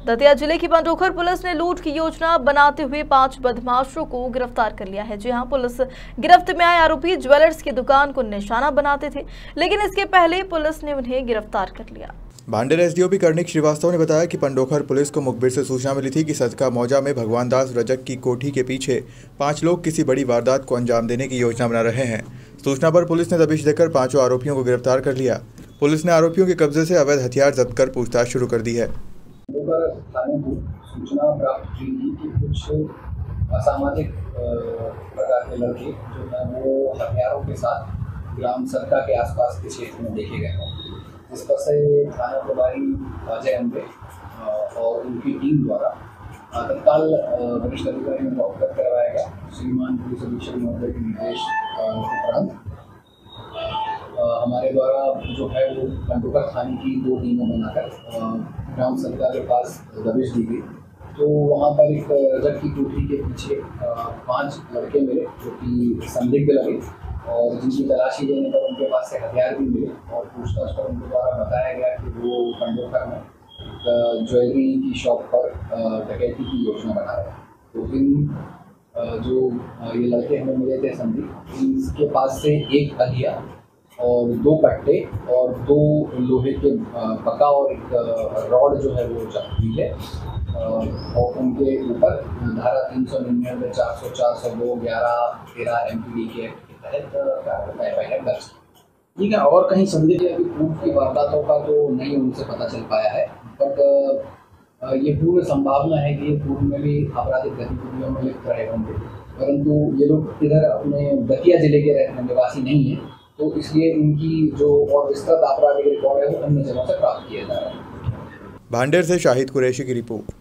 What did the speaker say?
दतिया ज़िले की पंडोखर पुलिस ने लूट की योजना बनाते हुए पाँच बदमाशों को गिरफ़्तार कर लिया है। जी हाँ, पुलिस गिरफ्त में आए आरोपी ज्वेलर्स की दुकान को निशाना बनाते थे, लेकिन इसके पहले पुलिस ने उन्हें गिरफ़्तार कर लिया। भांडेर एसडीओपी कर्णिक श्रीवास्तव ने बताया कि पंडोखर पुलिस को मुखबिर से सूचना मिली थी कि सदका मौजा में भगवान दास रजक की कोठी के पीछे पाँच लोग किसी बड़ी वारदात को अंजाम देने की योजना बना रहे हैं। सूचना पर पुलिस ने दबिश देकर पाँचों आरोपियों को गिरफ़्तार कर लिया। पुलिस ने आरोपियों के कब्जे से अवैध हथियार जब्त कर पूछताछ शुरू कर दी है। थाने को सूचना प्राप्त हुई थी कि कुछ असामाजिक प्रकार के लड़के जो है, वो हथियारों के साथ ग्राम सरका के आसपास के क्षेत्र में देखे गए हैं। जिस पर से थाना प्रभारी अजय अम्बे और उनकी टीम द्वारा तत्काल वरिष्ठ अधिकारियों को अवगत करवाया गया। श्रीमान पुलिस अधीक्षक महोदय के निर्देश उपरांत जो है वो कंटोकर थाने की दो टीमें बनाकर ग्राम सरकार के पास दबिश दी गई। तो वहाँ पर एक रजत की टूटी के पीछे पाँच लड़के मिले जो कि संदिग्ध लगे और जिनकी तलाशी देने पर उनके पास से हथियार भी मिले और पूछताछ पर उनके द्वारा बताया गया कि वो कंडोकर में ज्वेलरी की शॉप पर डकैती की योजना बना रहे तो इन जो ये लड़के हमें मिले थे संदिग्ध, इनके पास से एक अहिया और दो कट्टे और दो लोहे के पका और एक रॉड जो है वो हुई है। और उनके ऊपर धारा तीन सौ निन्यानवे, चार सौ चार सौ दो, ग्यारह, तेरह एम पी डी के तहत एफ़ आई आर दर्ज ठीक है, और कहीं संदिग्ध अभी पूर्व की वारदातों का तो नहीं उनसे पता चल पाया है, बट ये पूर्ण संभावना है कि ये पूर्व में भी आपराधिक गतिविधियों में लिप्त रहे होंगे। परंतु ये लोग इधर अपने दतिया ज़िले के निवासी नहीं है तो इसलिए इनकी जो और विस्तृत आपराधिक रिकॉर्ड है, वो अन्य जगहों से प्राप्त किया जा रहा है। भांडेर से शाहिद कुरैशी की रिपोर्ट।